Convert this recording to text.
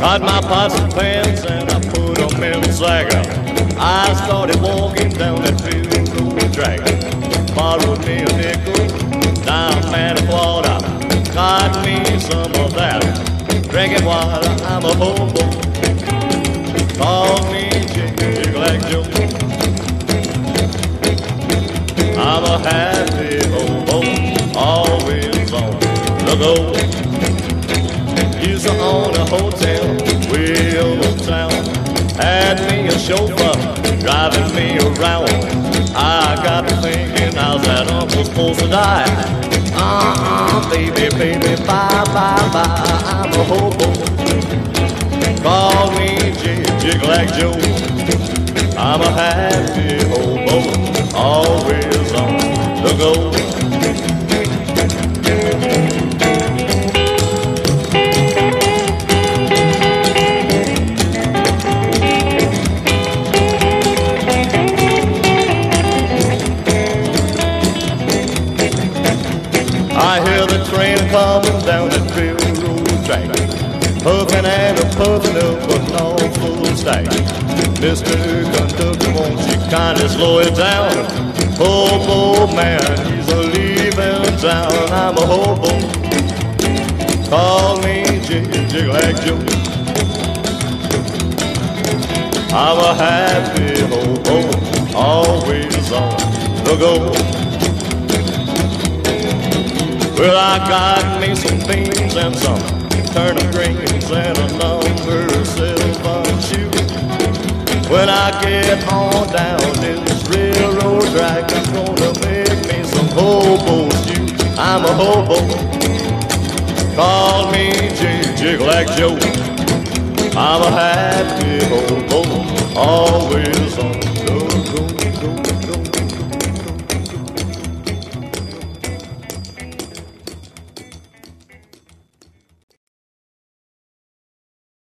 Got my pots pans and I put them in the sack. I started walking down that railroad track. Borrowed me a nickel, dime and a quarter. Got me some of that. Drinking water, I'm a hobo. Call me Jig like Joe. I'm a happy hobo, always on the go. To own a hotel way uptown. Had me a chauffeur driving me around. I got to thinking, how's that uncle supposed to die? Uh-uh, baby, baby, bye, bye, bye. I'm a hobo. Call me Jig, Jig like Joe. I'm a happy hobo, I hear the train coming down the railroad track. Puffing and a puffing up an awful stack. Mr. Conductor, won't you kindly slow it down? Oh, hobo man, he's a leaving town. I'm a hobo. Call me Jig, Jig like Joe. I'm a happy hobo, always on the go. Well, I got me some beans and some turnip greens and a number of silver shoes. When I get on down in this railroad track, I'm gonna make me some hobo stew. I'm a hobo. Call me Jig, Jig Joe. I'm a happy hobo, always